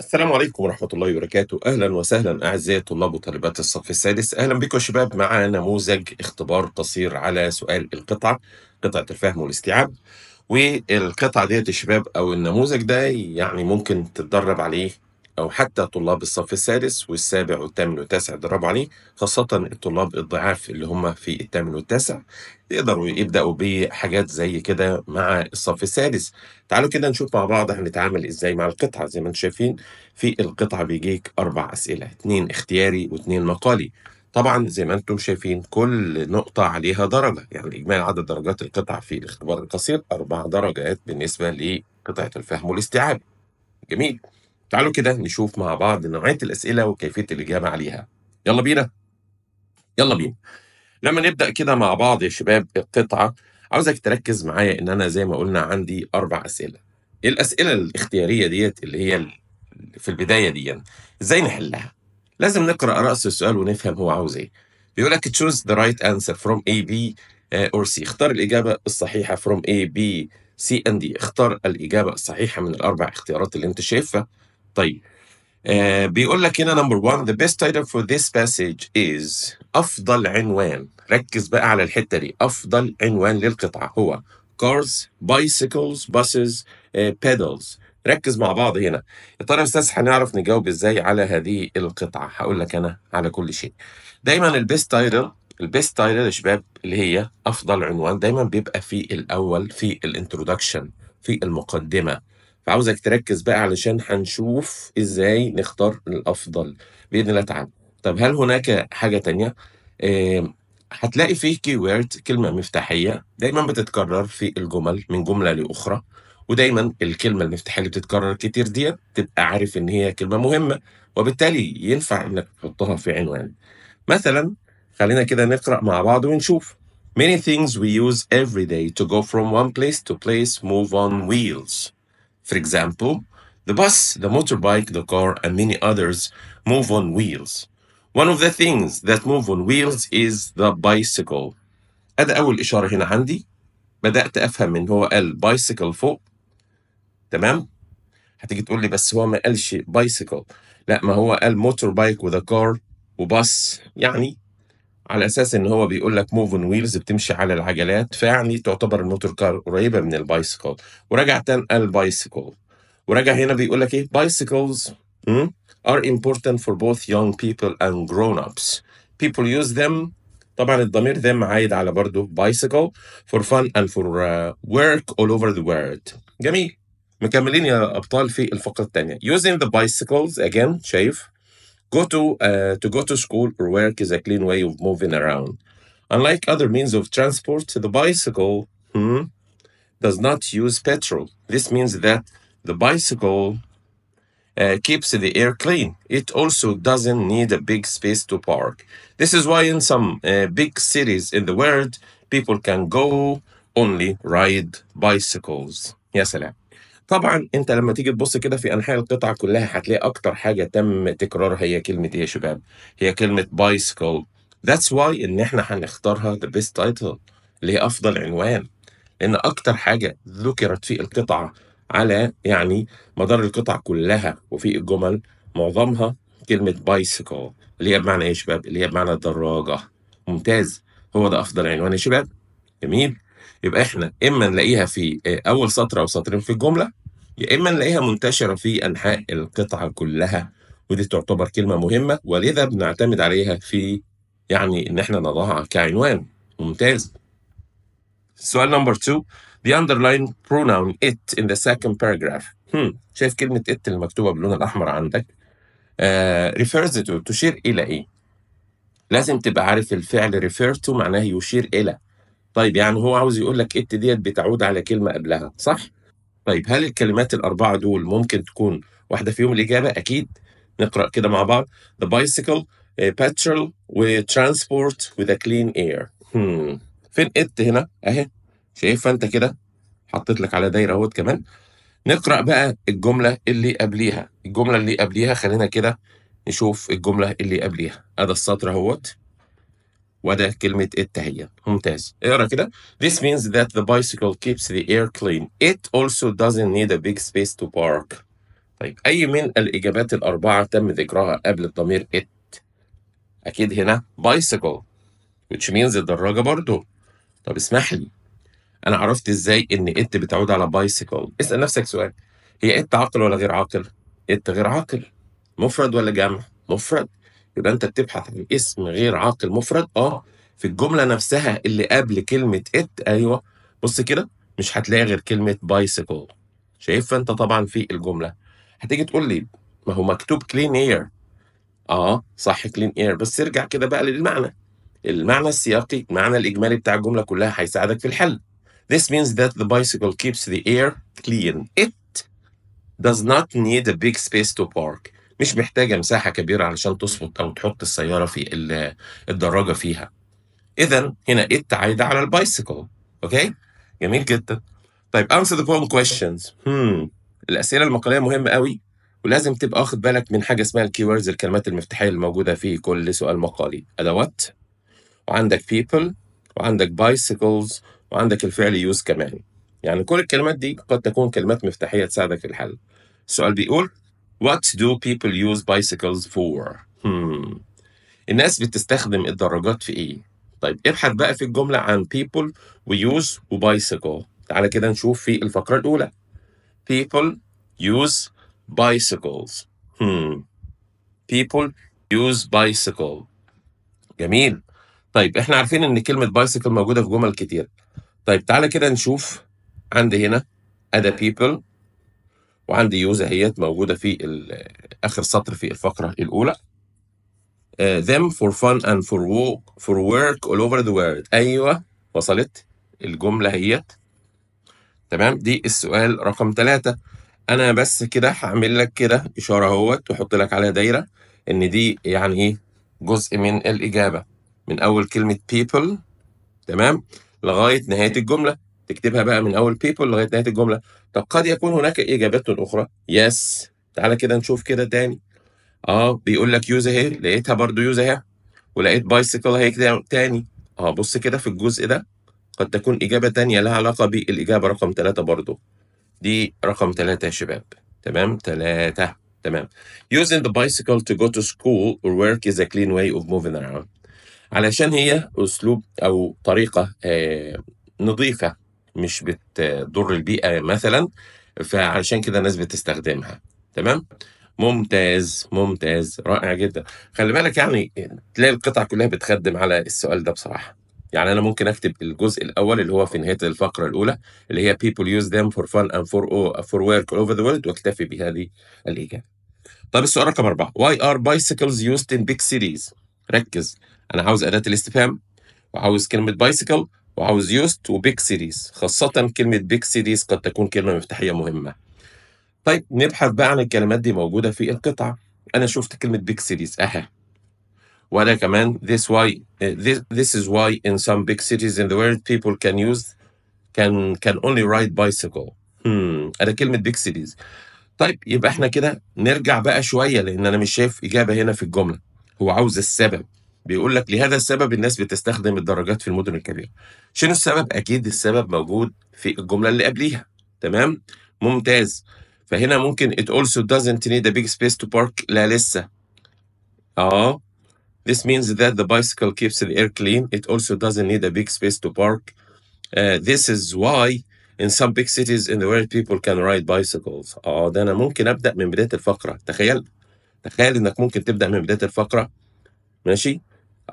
السلام عليكم ورحمة الله وبركاته. أهلا وسهلا أعزائي طلاب وطالبات الصف السادس. أهلا بكم شباب مع نموذج اختبار قصير على سؤال القطعة قطعة الفهم والاستيعاب. والقطعة ديت يا شباب أو النموذج ده يعني ممكن تتدرب عليه أو حتى طلاب الصف السادس والسابع والثامن والتاسع يتدربوا عليه خاصة الطلاب الضعاف اللي هم في الثامن والتاسع يقدروا يبدأوا بحاجات زي كده مع الصف السادس. تعالوا كده نشوف مع بعض هنتعامل إزاي مع القطعة. زي ما أنتم شايفين في القطعة بيجيك أربع أسئلة اتنين اختياري واتنين مقالي. طبعا زي ما أنتم شايفين كل نقطة عليها درجة يعني إجمالي عدد درجات القطع في الاختبار القصير أربع درجات بالنسبة لقطعة الفهم والاستيعاب. جميل. تعالوا كده نشوف مع بعض نوعية الأسئلة وكيفية الإجابة عليها. يلا بينا. يلا بينا. لما نبدأ كده مع بعض يا شباب القطعة عاوزك تركز معايا إن أنا زي ما قلنا عندي أربع أسئلة. الأسئلة الاختيارية ديت اللي هي في البداية دي إزاي نحلها؟ لازم نقرأ رأس السؤال ونفهم هو عاوز إيه. بيقول لك choose the right answer from A, B uh, or C. اختار الإجابة الصحيحة from A, B, C and D. اختار الإجابة الصحيحة من الأربع اختيارات اللي أنت شايفها. طيب. آه بيقول لك هنا نمبر 1 the best title for this passage is أفضل عنوان. ركز بقى على الحتة دي. أفضل عنوان للقطعة هو bicycles buses uh, pedals. ركز مع بعض هنا. يا ترى يا أستاذ هنعرف نجاوب إزاي على هذه القطعة؟ هقول لك أنا على كل شيء. دايما ال best title ال best title يا شباب اللي هي أفضل عنوان دايما بيبقى في الأول في ال introduction في المقدمة. فعاوزك تركز بقى علشان هنشوف إزاي نختار الأفضل. بإذن الله تعالى. طب هل هناك حاجة تانية؟ هتلاقي فيه كي وورد كلمة مفتاحية دايما بتتكرر في الجمل من جملة لأخرى ودايما الكلمة المفتاحية اللي بتتكرر كتير ديت تبقى عارف إن هي كلمة مهمة وبالتالي ينفع إنك تحطها في عنوان. مثلا خلينا كده نقرأ مع بعض ونشوف. Many things we use every day to go from one place to place move on wheels. For example, the bus, the motorbike, the car, and many others move on wheels. One of the things that move on wheels is the bicycle. أدا أول إشارة هنا عندي بدأت أفهم إن هو قال bicycle فوق تمام؟ هتيجي تقول لي بس هو ما قالش bicycle لا ما هو قال motorbike وذا كار وباص يعني على أساس إن هو بيقول لك move wheels بتمشي على العجلات فيعني تعتبر ال motor car قريبة من ال bicycle ورجع تاني قال bicycle ورجع هنا بيقول لك إيه؟ bicycles hmm, are important for both young people and grown ups. People use them. طبعا الضمير them عايد على برضه bicycle for fun and for uh, work all over the world. جميل. مكملين يا أبطال في الفقرة الثانية using the bicycles again شايف؟ Go to, uh, to go to school or work is a clean way of moving around. Unlike other means of transport, the bicycle hmm, does not use petrol. This means that the bicycle uh, keeps the air clean. It also doesn't need a big space to park. This is why in some uh, big cities in the world, people can go only ride bicycles. Yes, salam. طبعا أنت لما تيجي تبص كده في أنحاء القطعه كلها هتلاقي أكتر حاجة تم تكرارها هي كلمة إيه يا شباب؟ هي كلمة بايسكل. That's why إن إحنا هنختارها the best title اللي هي أفضل عنوان. لأن أكتر حاجة ذكرت في القطعه على يعني مدار القطع كلها وفي الجمل معظمها كلمة بايسكل اللي هي بمعنى إيه يا شباب؟ اللي هي بمعنى دراجه. ممتاز هو ده أفضل عنوان يا شباب. جميل يبقى إحنا إما نلاقيها في آه، أول سطر أو سطرين في الجملة يا إما نلاقيها منتشرة في أنحاء القطعة كلها. ودي تعتبر كلمة مهمة ولذا بنعتمد عليها في يعني إن إحنا نضعها كعنوان. ممتاز. سؤال نمبر 2 The underlined pronoun it in the second paragraph. Hmm. شايف كلمة it اللي مكتوبة باللون الأحمر عندك؟ uh, refers to تشير إلى إيه؟ لازم تبقى عارف الفعل refer to معناه يشير إلى. طيب يعني هو عاوز يقول لك it ديت بتعود على كلمة قبلها صح؟ طيب هل الكلمات الأربعة دول ممكن تكون واحدة فيهم الإجابة؟ أكيد. نقرأ كده مع بعض. The bicycle petrol و transport with a clean air. Hmm. فين it هنا؟ أهي. شايفها أنت كده؟ حطيت لك على دايرة أهوت كمان. نقرأ بقى الجملة اللي قبليها. الجملة اللي قبليها خلينا كده نشوف الجملة اللي قبليها. هذا السطر أهوت. وده كلمة it هي ممتاز. اقرأ كده. This means that the bicycle keeps the air clean. It also doesn't need a big space to park. طيب أي من الإجابات الأربعة تم ذكرها قبل الضمير it أكيد هنا bicycle which means الدراجة برضو. طب اسمح لي. أنا عرفت إزاي إن it بتعود على bicycle اسأل نفسك سؤال. هي it عاقل ولا غير عاقل؟ it غير عاقل. مفرد ولا جمع؟ مفرد. يبقى أنت بتبحث عن اسم غير عاقل مفرد. أه في الجملة نفسها اللي قبل كلمة it أيوه. بص كده مش هتلاقي غير كلمة bicycle. شايفها أنت طبعا في الجملة. هتيجي تقول لي ما هو مكتوب clean air. آه صح clean air. بس ارجع كده بقى للمعنى. المعنى السياقي المعنى الإجمالي بتاع الجملة كلها هيساعدك في الحل. This means that the bicycle keeps the air clean. It does not need a big space to park. مش محتاجة مساحة كبيرة علشان تظبط أو تحط السيارة في الدراجة فيها. إذا هنا it عايدة على ال bicycle. okay؟ جميل جدا. طيب answer the following questions. Hmm. الأسئلة المقالية مهمة قوي ولازم تبقى واخد بالك من حاجة اسمها ال keywords الكلمات المفتاحية الموجودة في كل سؤال مقالي. أدوات وعندك people وعندك bicycles وعندك الفعل use كمان. يعني كل الكلمات دي قد تكون كلمات مفتاحية تساعدك في الحل. السؤال بيقول What do people use bicycles for? Hmm. الناس بتستخدم الدراجات في إيه؟ طيب ابحث بقى في الجملة عن people وuse وbicycle. تعالى كده نشوف في الفقرة الأولى. People use bicycles. Hmm. People use bicycle. جميل. طيب إحنا عارفين إن كلمة bicycle موجودة في جمل كتير. طيب تعالى كده نشوف عندي هنا أدا people وعندي يوز اهيت موجودة في آخر سطر في الفقرة الأولى. Uh, them for fun and for work for work all over the world. أيوه وصلت الجملة اهيت. تمام دي السؤال رقم ثلاثة. أنا بس كده هعمل لك كده إشارة أهوت وأحط لك عليها دايرة إن دي يعني إيه جزء من الإجابة من أول كلمة people تمام لغاية نهاية الجملة تكتبها بقى من أول people لغاية نهاية الجملة. طب قد يكون هناك إجابات أخرى؟ yes تعالى كده نشوف كده تاني. آه بيقول لك use اهي لقيتها برضو use اهي ولقيت bicycle اهي كده تاني. آه بص كده في الجزء ده قد تكون إجابة تانية لها علاقة بالإجابة. رقم ثلاثة برضو. دي رقم ثلاثة يا شباب. تمام؟ ثلاثة تمام. Using the bicycle to go to school or work is a clean way of moving around. علشان هي أسلوب أو طريقة آه نظيفة. مش بتضر البيئة مثلا فعلشان كده الناس بتستخدمها. تمام؟ ممتاز ممتاز رائع جدا. خلي بالك يعني تلاقي القطع كلها بتخدم على السؤال ده بصراحة. يعني أنا ممكن أكتب الجزء الأول اللي هو في نهاية الفقرة الأولى اللي هي people use them for fun and for, for work all over the world واكتفي بهذه الإجابة. طب السؤال رقم أربعة. Why are bicycles used in big cities؟ ركز. أنا عاوز أداة الاستفهام وعاوز كلمة bicycle وعاوز used وبيج cities خاصة كلمة big cities قد تكون كلمة مفتاحية مهمة. طيب نبحث بقى عن الكلمات دي موجودة في القطعة. أنا شفت كلمة big cities أها وأنا كمان this why this, this is why in some big cities in the world people can use can can only ride bicycle. Hmm. أنا كلمة big cities. طيب يبقى إحنا كده نرجع بقى شوية لأن أنا مش شايف إجابة هنا في الجملة. هو عاوز السبب. بيقول لك لهذا السبب الناس بتستخدم الدراجات في المدن الكبيرة. شنو السبب؟ أكيد السبب موجود في الجملة اللي قبليها. تمام؟ ممتاز. فهنا ممكن it also doesn't need a big space to park لا لسه. آه This means that the bicycle keeps the air clean. It also doesn't need a big space to park. Uh, this is why in some big cities in the world people can ride bicycles. آه ده أنا ممكن أبدأ من بداية الفقرة تخيل تخيل إنك ممكن تبدأ من بداية الفقرة ماشي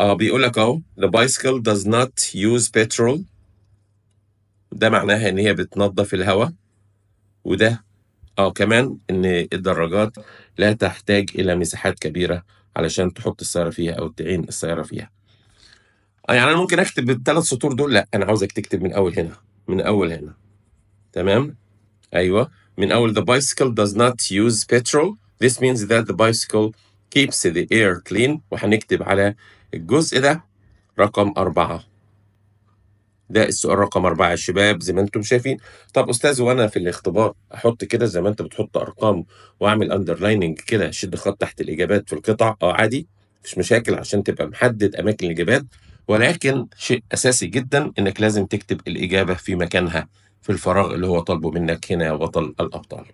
آه بيقول لك أهو the bicycle does not use petrol. ده معناها إن هي بتنظف الهواء وده آه كمان إن الدراجات لا تحتاج إلى مساحات كبيرة علشان تحط السيارة فيها أو تعين السيارة فيها. آه يعني أنا ممكن أكتب الثلاث سطور دول؟ لأ أنا عاوزك تكتب من أول هنا من أول هنا. تمام؟ أيوه. من أول the bicycle does not use petrol. This means that the bicycle keeps the air clean. وهنكتب على الجزء ده رقم أربعة. ده السؤال رقم أربعة يا شباب زي ما أنتم شايفين. طب أستاذ وأنا في الاختبار أحط كده زي ما أنت بتحط أرقام وأعمل أندرلايننج كده شد خط تحت الإجابات في القطع. أه عادي مفيش مشاكل عشان تبقى محدد أماكن الإجابات. ولكن شيء أساسي جدا إنك لازم تكتب الإجابة في مكانها في الفراغ اللي هو طالبه منك هنا يا بطل الأبطال.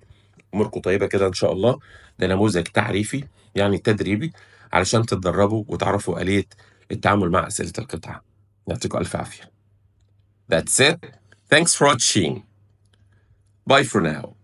أموركم طيبة كده إن شاء الله، ده نموذج تعريفي يعني تدريبي. علشان تتدربوا وتعرفوا آلية التعامل مع أسئلة القطعة. يعطيكم ألف عافية. That's it. Thanks for watching. Bye for now.